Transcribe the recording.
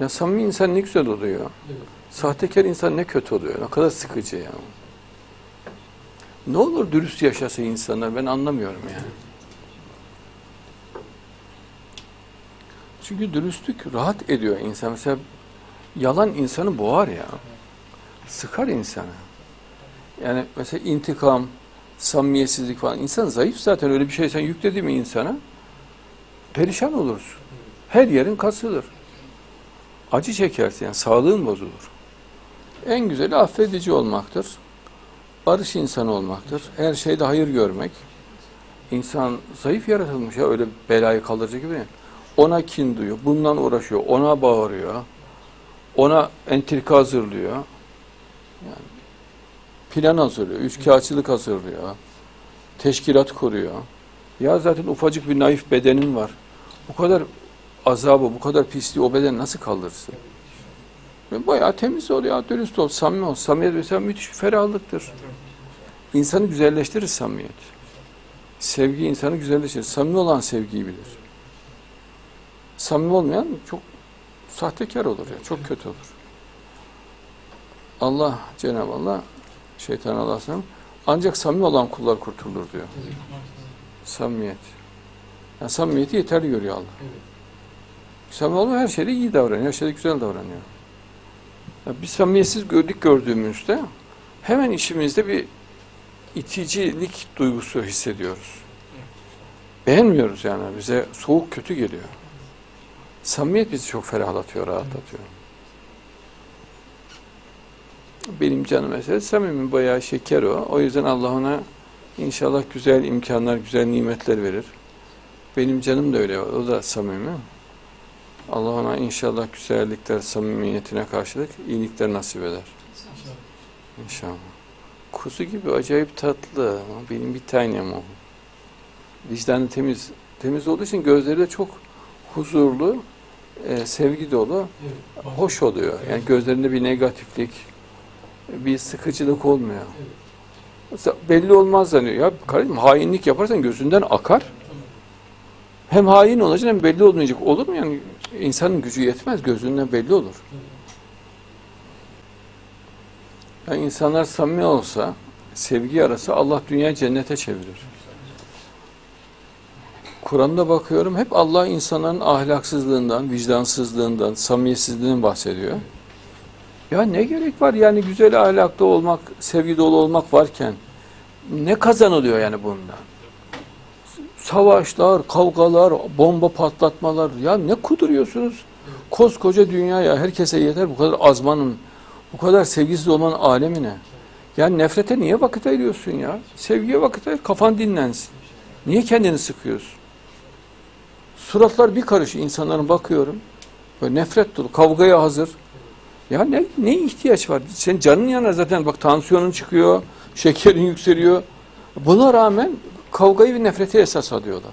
Ya samimi insan ne güzel oluyor. Sahtekar insan ne kötü oluyor. Ne kadar sıkıcı ya. Ne olur dürüst yaşasa insanlar ben anlamıyorum yani. Çünkü dürüstlük rahat ediyor insan. Mesela yalan insanı boğar ya. Sıkar insanı. Yani mesela intikam, samimiyetsizlik falan. İnsan zayıf zaten öyle bir şey sen yükledi mi insana perişan olursun. Her yerin kasılır. Acı çekersin yani sağlığın bozulur. En güzeli affedici olmaktır. Barış insanı olmaktır. Her şeyde hayır görmek. İnsan zayıf yaratılmış ya öyle belayı kaldırıcı gibi. Ona kin duyuyor, bundan uğraşıyor, ona bağırıyor, ona entrika hazırlıyor. Yani plan hazırlıyor, üçkağıtçılık hazırlıyor, teşkilat kuruyor. Ya zaten ufacık bir naif bedenin var. Bu kadar azabı, bu kadar pisliği o beden nasıl kaldırırsın? Ve bayağı temiz ol ya, dürüst ol, samimi ol. Samimiyet mesela müthiş bir ferahlıktır. İnsanı güzelleştirir samimiyet. Sevgi insanı güzelleştirir. Samimi olan sevgiyi bilir. Samimi olmayan çok sahtekar olur ya, çok kötü olur. Allah, Cenab-ı Allah, şeytan Allah'ın ancak samimi olan kullar kurtulur diyor. Samimiyet. Yani samimiyeti yeterli görüyor Allah. Samimi olma her şeyde iyi davranıyor, her şeyde güzel davranıyor. Ya biz samimiyetsiz gördük gördüğümüzde hemen işimizde bir iticilik duygusu hissediyoruz. Beğenmiyoruz yani. Bize soğuk kötü geliyor. Samimiyet bizi çok ferahlatıyor, rahatlatıyor. Benim canım mesela samimi bayağı şeker o. O yüzden Allah ona inşallah güzel imkanlar, güzel nimetler verir. Benim canım da öyle. O da samimi. Allah ona inşallah güzellikler, samimiyetine karşılık iyilikler nasip eder. İnşallah. Kuzu gibi acayip tatlı. Benim bir tanem o. Vicdanı temiz. Temiz olduğu için gözleri de çok huzurlu, e, sevgi dolu, hoş oluyor. Yani gözlerinde bir negatiflik, bir sıkıcılık olmuyor. Mesela belli olmaz zannediyor. Ya kardeşim hainlik yaparsan gözünden akar. Hem hain olacaksın hem belli olmayacak. Olur mu yani? insanın gücü yetmez. Gözünden belli olur. Yani insanlar samimi olsa, sevgi arası Allah dünya cennete çevirir. Kur'an'da bakıyorum hep Allah insanların ahlaksızlığından, vicdansızlığından, samimiyetsizliğinden bahsediyor. Ya ne gerek var yani güzel ahlaklı olmak, sevgi dolu olmak varken ne kazanılıyor yani bundan? Savaşlar, kavgalar, bomba patlatmalar ya ne kuduruyorsunuz? Koskoca dünyaya herkese yeter bu kadar azmanın, bu kadar sevgisiz olmanın alemine. Yani nefrete niye vakit ayırıyorsun ya? Sevgiye vakit ayır, kafan dinlensin. Niye kendini sıkıyorsun? Suratlar bir karış insanların bakıyorum. Böyle nefret dolu, kavgaya hazır. Ya ne, ne ihtiyaç var? Senin canın yanar zaten bak tansiyonun çıkıyor, şekerin yükseliyor. Buna rağmen kavgayı ve nefreti esas alıyorlar.